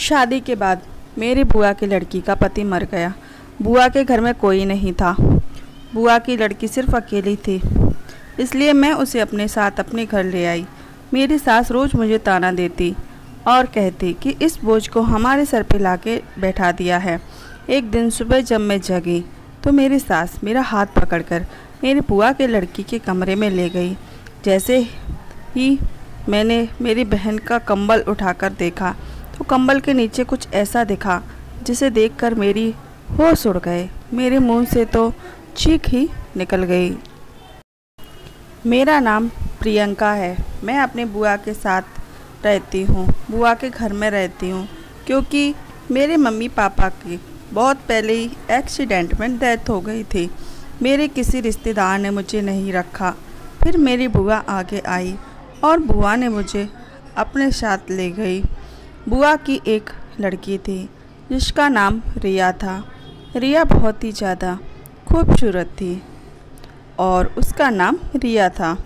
शादी के बाद मेरी बुआ की लड़की का पति मर गया। बुआ के घर में कोई नहीं था। बुआ की लड़की सिर्फ़ अकेली थी। इसलिए मैं उसे अपने साथ अपने घर ले आई। मेरी सास रोज़ मुझे ताना देती और कहती कि इस बोझ को हमारे सर पे ला के बैठा दिया है। एक दिन सुबह जब मैं जगी तो मेरी सास मेरा हाथ पकड़कर मेरी बुआ के लड़की के कमरे में ले गई। जैसे ही मैंने मेरी बहन का कंबल उठाकर देखा तो कंबल के नीचे कुछ ऐसा दिखा, जिसे देखकर मेरी होश उड़ गए। मेरे मुँह से तो चीख ही निकल गई। मेरा नाम प्रियंका है। मैं अपने बुआ के साथ रहती हूँ। बुआ के घर में रहती हूँ, क्योंकि मेरे मम्मी पापा की बहुत पहले ही एक्सीडेंट में डेथ हो गई थी। मेरे किसी रिश्तेदार ने मुझे नहीं रखा। फिर मेरी बुआ आगे आई और बुआ ने मुझे अपने साथ ले गई। बुआ की एक लड़की थी, जिसका नाम रिया था। रिया बहुत ही ज़्यादा खूबसूरत थी और उसका नाम रिया था।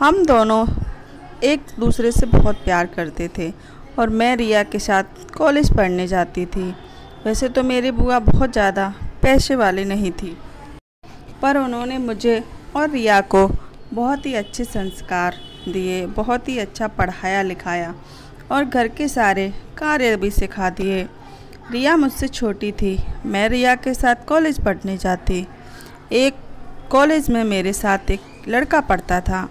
हम दोनों एक दूसरे से बहुत प्यार करते थे और मैं रिया के साथ कॉलेज पढ़ने जाती थी। वैसे तो मेरी बुआ बहुत ज़्यादा पैसे वाली नहीं थी, पर उन्होंने मुझे और रिया को बहुत ही अच्छे संस्कार दिए, बहुत ही अच्छा पढ़ाया लिखाया और घर के सारे कार्य भी सिखा दिए रिया मुझसे छोटी थी। मैं रिया के साथ कॉलेज पढ़ने जाती। एक कॉलेज में मेरे साथ एक लड़का पढ़ता था।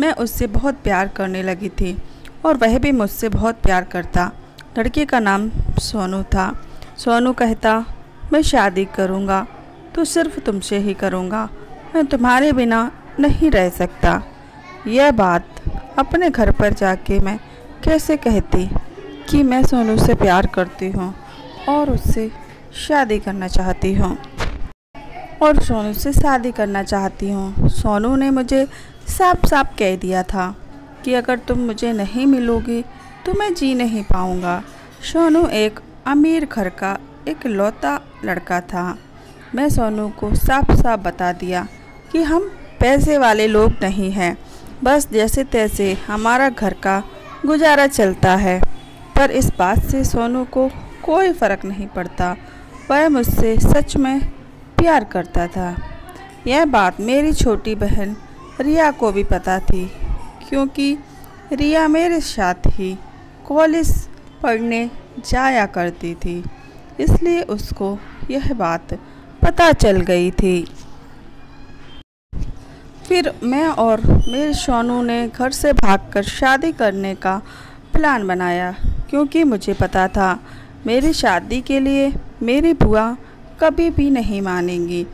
मैं उससे बहुत प्यार करने लगी थी और वह भी मुझसे बहुत प्यार करता। लड़के का नाम सोनू था। सोनू कहता, मैं शादी करूँगा तो सिर्फ़ तुमसे ही करूँगा। मैं तुम्हारे बिना नहीं रह सकता। यह बात अपने घर पर जाके मैं कैसे कहती कि मैं सोनू से प्यार करती हूँ और उससे शादी करना चाहती हूँ? और सोनू से शादी करना चाहती हूँ। सोनू ने मुझे साफ़ साफ़ कह दिया था कि अगर तुम मुझे नहीं मिलोगी तो मैं जी नहीं पाऊँगा। सोनू एक अमीर घर का एक लौता लड़का था। मैं सोनू को साफ़ साफ़ बता दिया कि हम पैसे वाले लोग नहीं हैं। बस जैसे तैसे हमारा घर का गुजारा चलता है। पर इस बात से सोनू को कोई फ़र्क नहीं पड़ता। वह मुझसे सच में प्यार करता था। यह बात मेरी छोटी बहन रिया को भी पता थी, क्योंकि रिया मेरे साथ ही कॉलेज पढ़ने जाया करती थी। इसलिए उसको यह बात पता चल गई थी। फिर मैं और मेरे सोनू ने घर से भागकर शादी करने का प्लान बनाया, क्योंकि मुझे पता था, मेरी शादी के लिए मेरी बुआ कभी भी नहीं मानेंगी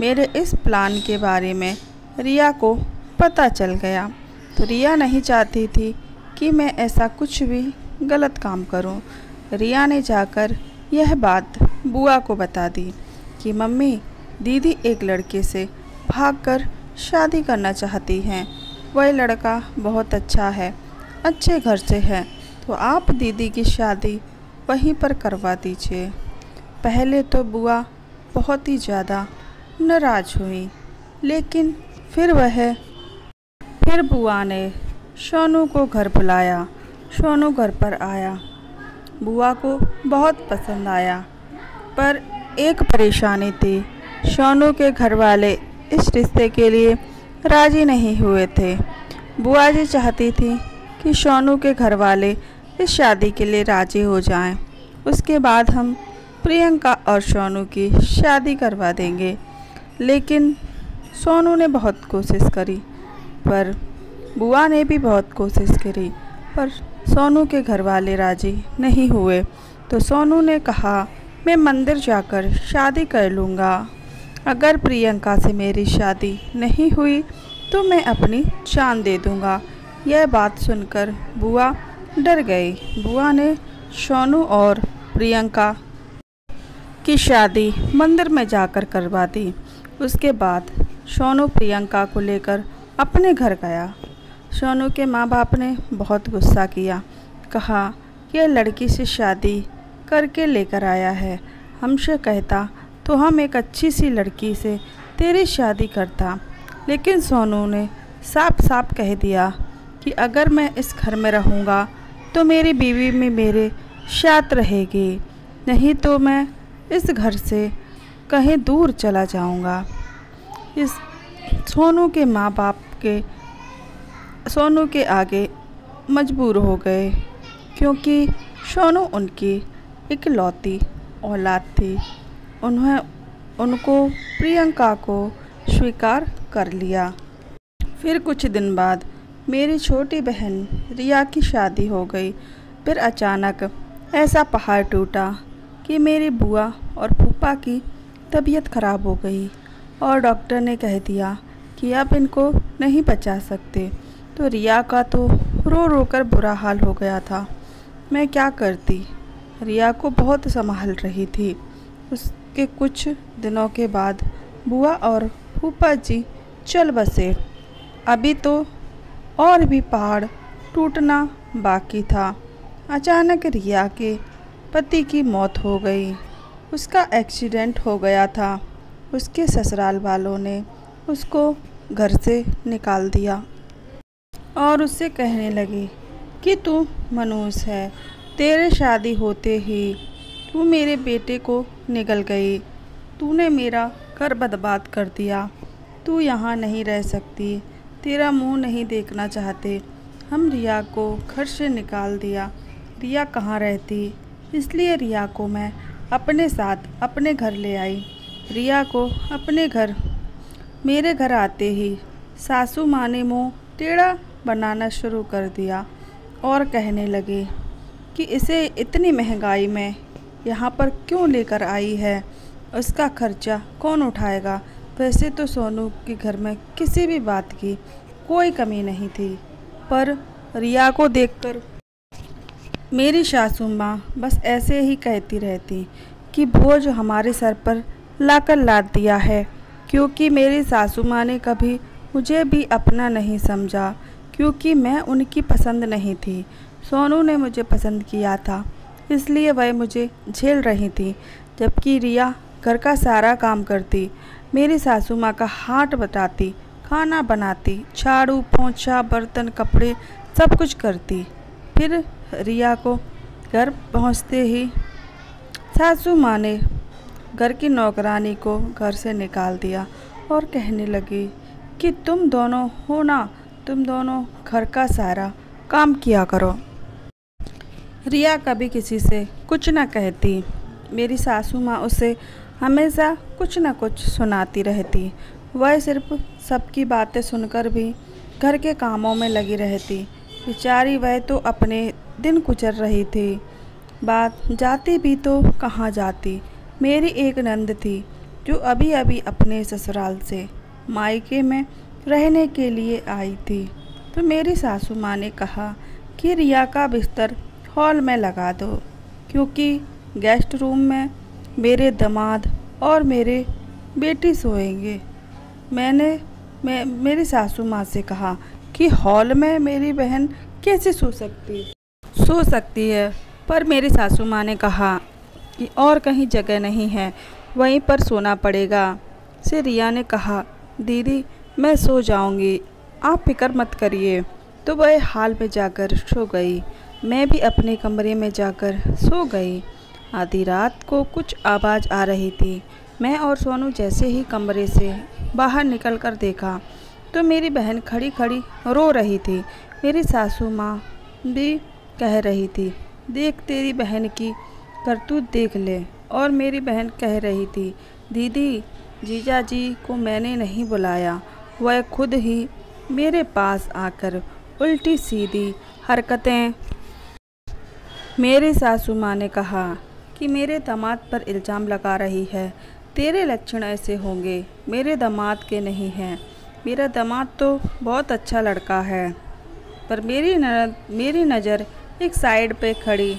मेरे इस प्लान के बारे में रिया को पता चल गया तो रिया नहीं चाहती थी कि मैं ऐसा कुछ भी गलत काम करूँ। रिया ने जाकर यह बात बुआ को बता दी कि मम्मी, दीदी एक लड़के से भागकर शादी करना चाहती हैं। वह लड़का बहुत अच्छा है, अच्छे घर से है तो आप दीदी की शादी वहीं पर करवा दीजिए। पहले तो बुआ बहुत ही ज़्यादा नाराज़ हुई, लेकिन फिर वह, फिर बुआ ने सोनू को घर बुलाया। सोनू घर पर आया। बुआ को बहुत पसंद आया, पर एक परेशानी थी। सोनू के घर वाले इस रिश्ते के लिए राज़ी नहीं हुए थे। बुआ जी चाहती थी कि सोनू के घर वाले इस शादी के लिए राज़ी हो जाएँ। उसके बाद हम प्रियंका और सोनू की शादी करवा देंगे। लेकिन सोनू ने बहुत कोशिश करी, पर बुआ ने भी बहुत कोशिश करी, पर सोनू के घर वाले राज़ी नहीं हुए। तो सोनू ने कहा, मैं मंदिर जाकर शादी कर लूँगा। अगर प्रियंका से मेरी शादी नहीं हुई तो मैं अपनी जान दे दूँगा। यह बात सुनकर बुआ डर गई। बुआ ने सोनू और प्रियंका की शादी मंदिर में जाकर करवा दी। उसके बाद सोनू प्रियंका को लेकर अपने घर गया। सोनू के माँ बाप ने बहुत गुस्सा किया। कहा, यह लड़की से शादी करके लेकर आया है। हमसे कहता तो हम एक अच्छी सी लड़की से तेरी शादी करता लेकिन सोनू ने साफ़ साफ़ कह दिया कि अगर मैं इस घर में रहूँगा तो मेरी बीवी में मेरे शांत रहेगी। नहीं तो मैं इस घर से कहीं दूर चला जाऊँगा। इस सोनू के माँ बाप के, सोनू के आगे मजबूर हो गए, क्योंकि सोनू उनकी इकलौती औलाद थी। उन्हें उनको प्रियंका को स्वीकार कर लिया। फिर कुछ दिन बाद मेरी छोटी बहन रिया की शादी हो गई। फिर अचानक ऐसा पहाड़ टूटा कि मेरी बुआ और फूफा की तबीयत ख़राब हो गई और डॉक्टर ने कह दिया कि आप इनको नहीं बचा सकते। तो रिया का तो रो रो कर बुरा हाल हो गया था। मैं क्या करती? रिया को बहुत संभाल रही थी। उसके कुछ दिनों के बाद बुआ और फूफा जी चल बसे। अभी तो और भी पहाड़ टूटना बाकी था। अचानक रिया के पति की मौत हो गई। उसका एक्सीडेंट हो गया था। उसके ससुराल वालों ने उसको घर से निकाल दिया और उससे कहने लगी कि तू मनुष्य है, तेरे शादी होते ही तू मेरे बेटे को निकल गई। तूने मेरा घर बर्बाद कर दिया। तू यहाँ नहीं रह सकती। तेरा मुँह नहीं देखना चाहते। हम रिया को घर से निकाल दिया। रिया कहाँ रहती? इसलिए रिया को मैं अपने साथ अपने घर ले आई। रिया को अपने घर, मेरे घर आते ही सासू माँ ने मुँह टेढ़ा बनाना शुरू कर दिया और कहने लगे कि इसे इतनी महँगाई में यहाँ पर क्यों लेकर आई है? उसका खर्चा कौन उठाएगा? वैसे तो सोनू के घर में किसी भी बात की कोई कमी नहीं थी, पर रिया को देखकर मेरी सासू माँ बस ऐसे ही कहती रहती कि बोझ हमारे सर पर लाकर लाद दिया है, क्योंकि मेरी सासू माँ ने कभी मुझे भी अपना नहीं समझा, क्योंकि मैं उनकी पसंद नहीं थी। सोनू ने मुझे पसंद किया था। इसलिए वह मुझे झेल रही थी, जबकि रिया घर का सारा काम करती, मेरी सासू माँ का हाथ बताती खाना बनाती, झाड़ू, पोछा, बर्तन, कपड़े सब कुछ करती। फिर रिया को घर पहुँचते ही सासू माँ ने घर की नौकरानी को घर से निकाल दिया और कहने लगी कि तुम दोनों हो ना, तुम दोनों घर का सारा काम किया करो। रिया कभी किसी से कुछ ना कहती। मेरी सासू माँ उसे हमेशा कुछ न कुछ सुनाती रहती। वह सिर्फ़ सबकी बातें सुनकर भी घर के कामों में लगी रहती। बेचारी वह तो अपने दिन गुजर रही थी। बात जाती भी तो कहाँ जाती। मेरी एक नंद थी जो अभी अभी अपने ससुराल से मायके में रहने के लिए आई थी। तो मेरी सासू माँ ने कहा कि रिया का बिस्तर हॉल में लगा दो, क्योंकि गेस्ट रूम में मेरे दामाद और मेरे बेटी सोएँगे। मैंने, मैं, मेरी सासू माँ से कहा कि हॉल में मेरी बहन कैसे सो सकती सो सकती है, पर मेरी सासू माँ ने कहा कि और कहीं जगह नहीं है, वहीं पर सोना पड़ेगा। से रिया ने कहा, दीदी, मैं सो जाऊँगी, आप फ़िक्र मत करिए। तो वह हाल में जाकर सो गई। मैं भी अपने कमरे में जाकर सो गई। आधी रात को कुछ आवाज़ आ रही थी। मैं और सोनू जैसे ही कमरे से बाहर निकल कर देखा तो मेरी बहन खड़ी खड़ी रो रही थी। मेरी सासू माँ भी कह रही थी, देख तेरी बहन की करतूत देख ले। और मेरी बहन कह रही थी, दीदी, जीजा जी को मैंने नहीं बुलाया। वह खुद ही मेरे पास आकर उल्टी सीधी हरकतें। मेरी सासू माँ ने कहा कि मेरे दामाद पर इल्ज़ाम लगा रही है। तेरे लक्षण ऐसे होंगे, मेरे दामाद के नहीं हैं। मेरा दामाद तो बहुत अच्छा लड़का है, पर मेरी ननद मेरी नज़र एक साइड पे खड़ी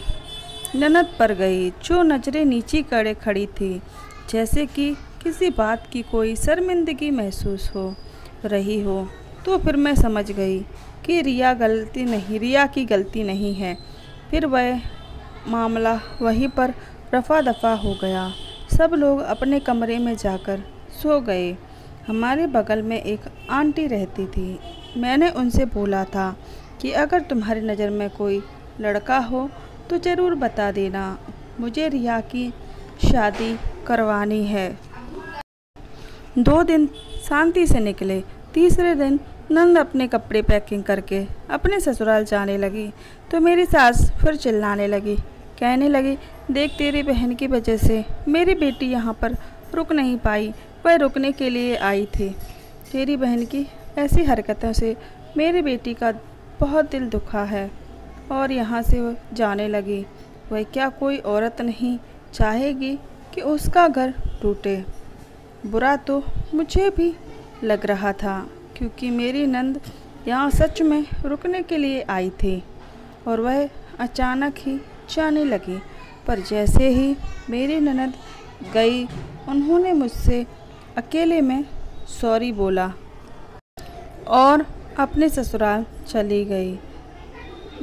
ननद पर गई, जो नज़रें नीची करे खड़ी थी, जैसे कि किसी बात की कोई शर्मिंदगी महसूस हो रही हो। तो फिर मैं समझ गई कि रिया गलती नहीं, रिया की गलती नहीं है। फिर वह मामला वहीं पर रफा दफ़ा हो गया। सब लोग अपने कमरे में जाकर सो गए। हमारे बगल में एक आंटी रहती थी। मैंने उनसे बोला था कि अगर तुम्हारी नज़र में कोई लड़का हो तो ज़रूर बता देना। मुझे रिया की शादी करवानी है। दो दिन शांति से निकले। तीसरे दिन नंद अपने कपड़े पैकिंग करके अपने ससुराल जाने लगी तो मेरी सास फिर चिल्लाने लगी, कहने लगी, देख तेरी बहन की वजह से मेरी बेटी यहाँ पर रुक नहीं पाई, वह रुकने के लिए आई थी। तेरी बहन की ऐसी हरकतों से मेरी बेटी का बहुत दिल दुखा है, और यहाँ से वह जाने लगी। वह क्या कोई औरत नहीं चाहेगी कि उसका घर टूटे। बुरा तो मुझे भी लग रहा था। क्योंकि मेरी नंद यहाँ सच में रुकने के लिए आई थी और वह अचानक ही जाने लगी। पर जैसे ही मेरी ननद गई, उन्होंने मुझसे अकेले में सॉरी बोला और अपने ससुराल चली गई।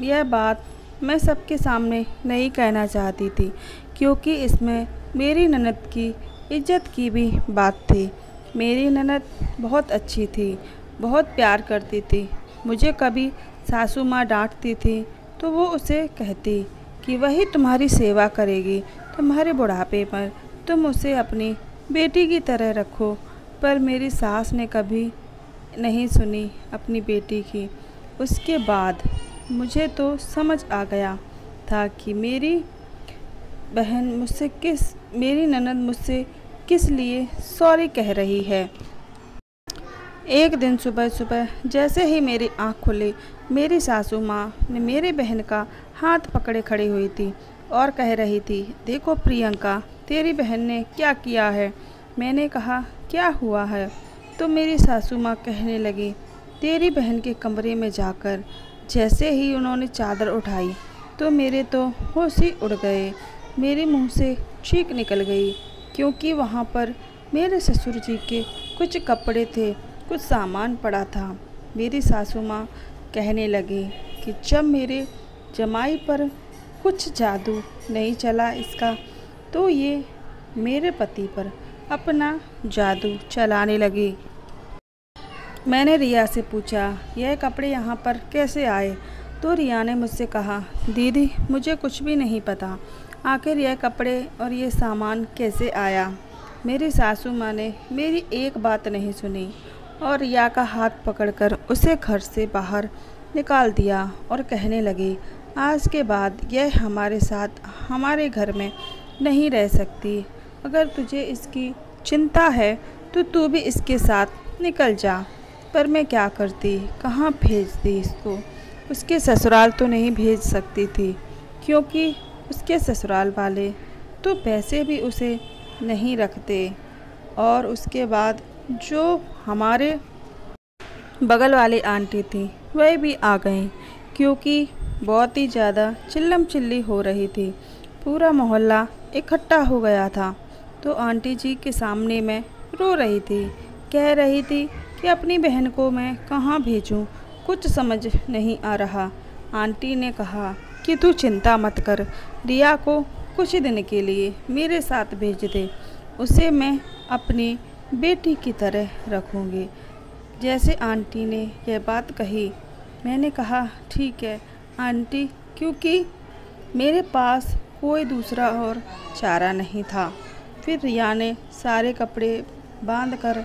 यह बात मैं सबके सामने नहीं कहना चाहती थी, क्योंकि इसमें मेरी ननद की इज़्ज़त की भी बात थी। मेरी ननद बहुत अच्छी थी बहुत प्यार करती थी। मुझे कभी सासू माँ डांटती थी तो वो उसे कहती कि वही तुम्हारी सेवा करेगी, तुम्हारे बुढ़ापे पर। तुम उसे अपनी बेटी की तरह रखो, पर मेरी सास ने कभी नहीं सुनी अपनी बेटी की। उसके बाद मुझे तो समझ आ गया था कि मेरी बहन मुझसे किस, मेरी ननद मुझसे किस लिए सॉरी कह रही है। एक दिन सुबह सुबह जैसे ही मेरी आँख खुली, मेरी सासू माँ ने मेरे बहन का हाथ पकड़े खड़ी हुई थी और कह रही थी, देखो प्रियंका, तेरी बहन ने क्या किया है? मैंने कहा, क्या हुआ है? तो मेरी सासू माँ कहने लगी, तेरी बहन के कमरे में जाकर जैसे ही उन्होंने चादर उठाई तो मेरे तो होश ही उड़ गए, मेरे मुँह से चीख निकल गई, क्योंकि वहाँ पर मेरे ससुर जी के कुछ कपड़े थे कुछ सामान पड़ा था। मेरी सासू माँ कहने लगी कि जब मेरे जमाई पर कुछ जादू नहीं चला इसका तो ये मेरे पति पर अपना जादू चलाने लगी। मैंने रिया से पूछा, यह कपड़े यहाँ पर कैसे आए? तो रिया ने मुझसे कहा, दीदी, मुझे कुछ भी नहीं पता। आखिर यह कपड़े और ये सामान कैसे आया? मेरी सासू माँ ने मेरी एक बात नहीं सुनी। और रिया का हाथ पकड़कर उसे घर से बाहर निकाल दिया और कहने लगी, आज के बाद यह हमारे साथ हमारे घर में नहीं रह सकती। अगर तुझे इसकी चिंता है तो तू भी इसके साथ निकल जा। पर मैं क्या करती? कहाँ भेजती इसको उसके ससुराल तो नहीं भेज सकती थी, क्योंकि उसके ससुराल वाले तो पैसे भी उसे नहीं रखते। और उसके बाद जो हमारे बगल वाली आंटी थी, वह भी आ गई, क्योंकि बहुत ही ज़्यादा चिल्लम चिल्ली हो रही थी। पूरा मोहल्ला इकट्ठा हो गया था तो आंटी जी के सामने मैं रो रही थी, कह रही थी कि अपनी बहन को मैं कहाँ भेजूँ, कुछ समझ नहीं आ रहा। आंटी ने कहा कि तू चिंता मत कर, रिया को कुछ दिन के लिए मेरे साथ भेज दे, उसे मैं अपनी बेटी की तरह रखूँगी। जैसे आंटी ने यह बात कही, मैंने कहा, ठीक है, आंटी, क्योंकि मेरे पास कोई दूसरा और चारा नहीं था। फिर रिया ने सारे कपड़े बाँध कर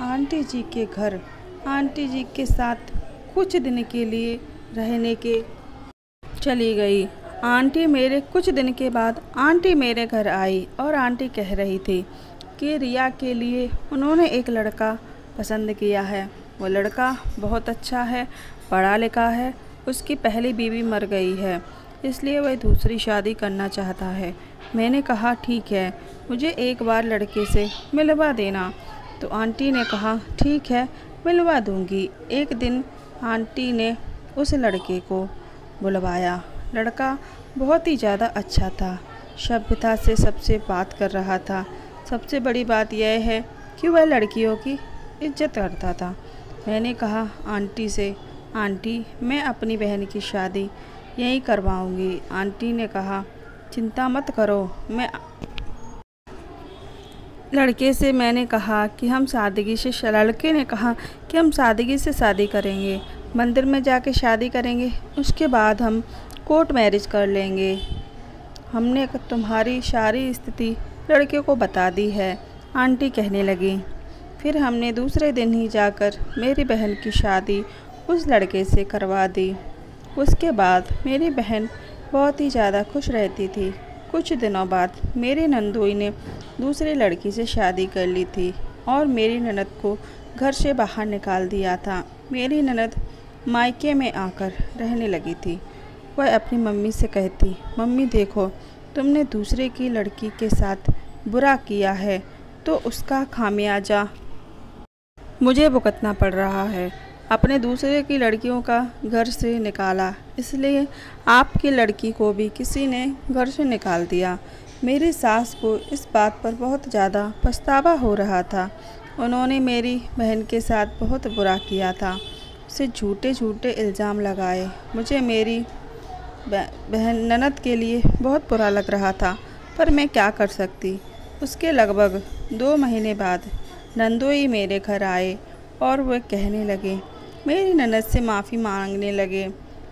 आंटी जी के घर, आंटी जी के साथ कुछ दिन के लिए रहने के चली गई। आंटी मेरे कुछ दिन के बाद आंटी मेरे घर आई और आंटी कह रही थी कि रिया के लिए उन्होंने एक लड़का पसंद किया है। वो लड़का बहुत अच्छा है, पढ़ा लिखा है, उसकी पहली बीवी मर गई है, इसलिए वह दूसरी शादी करना चाहता है। मैंने कहा, ठीक है, मुझे एक बार लड़के से मिलवा देना। तो आंटी ने कहा, ठीक है, मिलवा दूँगी। एक दिन आंटी ने उस लड़के को बुलवाया। लड़का बहुत ही ज़्यादा अच्छा था सभ्यता से सबसे बात कर रहा था। सबसे बड़ी बात यह है कि वह लड़कियों की इज़्ज़त करता था। मैंने कहा, आंटी से, आंटी, मैं अपनी बहन की शादी यहीं करवाऊँगी। आंटी ने कहा, चिंता मत करो, मैं लड़के से मैंने कहा कि हम सादगी से लड़के ने कहा कि हम सादगी से शादी करेंगे, मंदिर में जाके शादी करेंगे, उसके बाद हम कोर्ट मैरिज कर लेंगे। हमने तुम्हारी सारी स्थिति लड़के को बता दी है। आंटी कहने लगी, फिर हमने दूसरे दिन ही जाकर मेरी बहन की शादी उस लड़के से करवा दी। उसके बाद मेरी बहन बहुत ही ज़्यादा खुश रहती थी। कुछ दिनों बाद मेरी नंदोई ने दूसरी लड़की से शादी कर ली थी और मेरी ननद को घर से बाहर निकाल दिया था। मेरी ननद मायके में आकर रहने लगी थी। वह अपनी मम्मी से कहती, मम्मी देखो, तुमने दूसरे की लड़की के साथ बुरा किया है तो उसका खामियाजा। मुझे भुगतना पड़ रहा है। अपने दूसरे की लड़कियों का घर से निकाला। इसलिए आपकी लड़की को भी किसी ने घर से निकाल दिया। मेरी सास को इस बात पर बहुत ज़्यादा पछतावा हो रहा था। उन्होंने मेरी बहन के साथ बहुत बुरा किया था। उसे झूठे झूठे इल्ज़ाम लगाए। मुझे मेरी बहन ननद के लिए बहुत बुरा लग रहा था। पर मैं क्या कर सकती? उसके लगभग दो महीने बाद नंदोई मेरे घर आए और वह कहने लगे, मेरी ननद से माफ़ी मांगने लगे।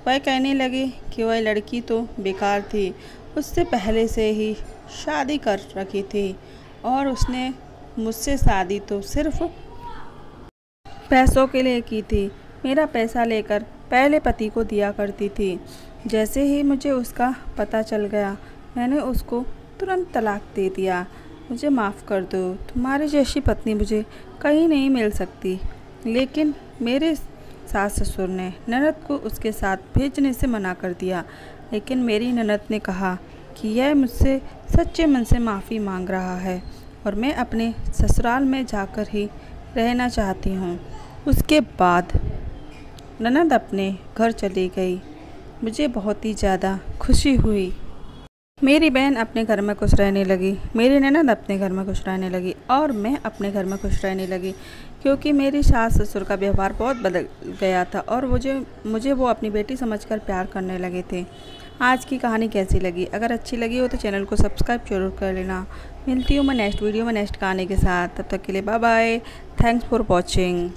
वह कहने लगे कि वह लड़की तो बेकार थी, उससे पहले से ही शादी कर रखी थी और उसने मुझसे शादी तो सिर्फ़ पैसों के लिए की थी, मेरा पैसा लेकर पहले पति को दिया करती थी। जैसे ही मुझे उसका पता चल गया, मैंने उसको तुरंत तलाक दे दिया। मुझे माफ़ कर दो। तुम्हारी जैसी पत्नी मुझे कहीं नहीं मिल सकती। लेकिन मेरे सास ससुर ने ननद को उसके साथ भेजने से मना कर दिया। लेकिन मेरी ननद ने कहा कि यह मुझसे सच्चे मन से माफ़ी मांग रहा है और मैं अपने ससुराल में जाकर ही रहना चाहती हूँ। उसके बाद ननद अपने घर चली गई। मुझे बहुत ही ज़्यादा खुशी हुई। मेरी बहन अपने घर में खुश रहने लगी। मेरी ननद अपने घर में खुश रहने लगी और मैं अपने घर में खुश रहने लगी, क्योंकि मेरी सास ससुर का व्यवहार बहुत बदल गया था और मुझे मुझे वो अपनी बेटी समझकर प्यार करने लगे थे। आज की कहानी कैसी लगी? अगर अच्छी लगी हो तो चैनल को सब्सक्राइब ज़रूर कर लेना। मिलती हूँ मैं नेक्स्ट वीडियो में नेक्स्ट कहानी के साथ। तब तक के लिए bye bye thanks for watching.